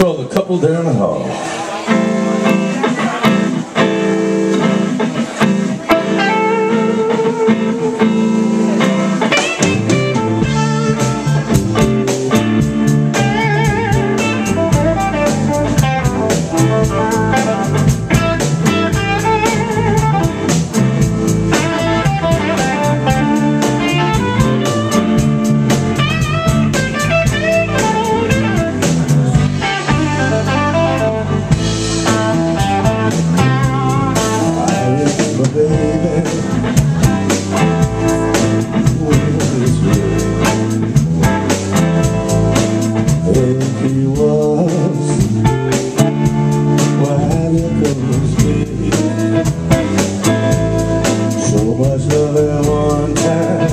called The Couple Down the Hall. one time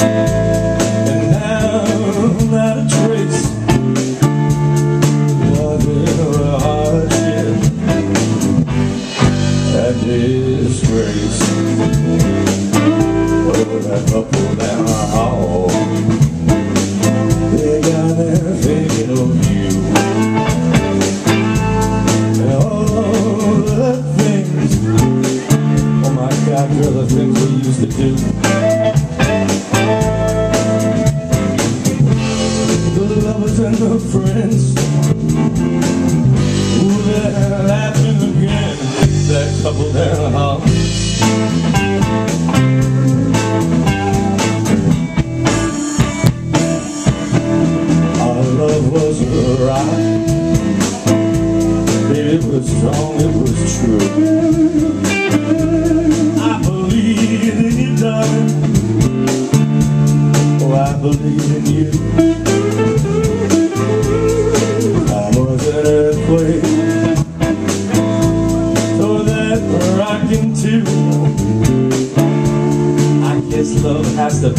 And now, not a trace Was there a disgrace Or that couple to do The lovers and the friends Ooh, they're laughing again That couple down the hall Our love was a it was strong, it was true.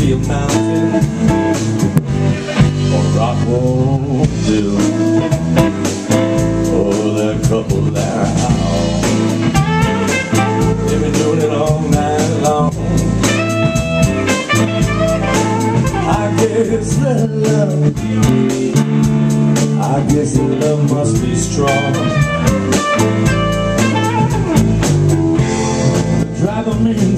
be a mountain or a rock won't do. Oh, that couple there, oh. they've been doing it all night long. I guess that love, I guess the love must be strong. Driving me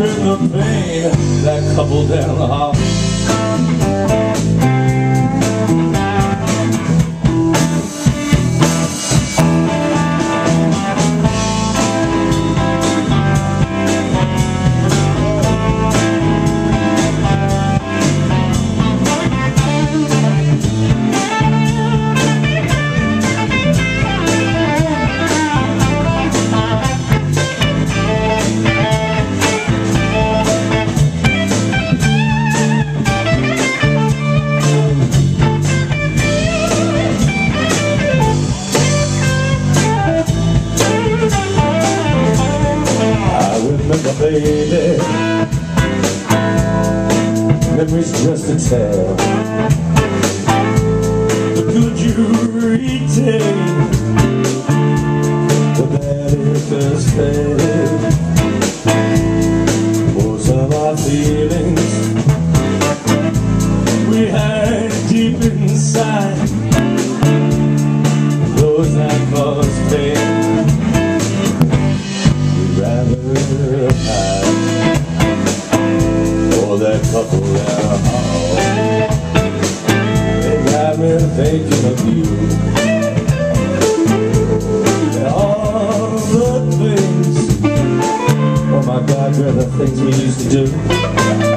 in the pain that couple down the hall. tell Could you retain The bad if it's fair All the things, oh my God, they're the things we used to do.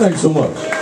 Thanks so much.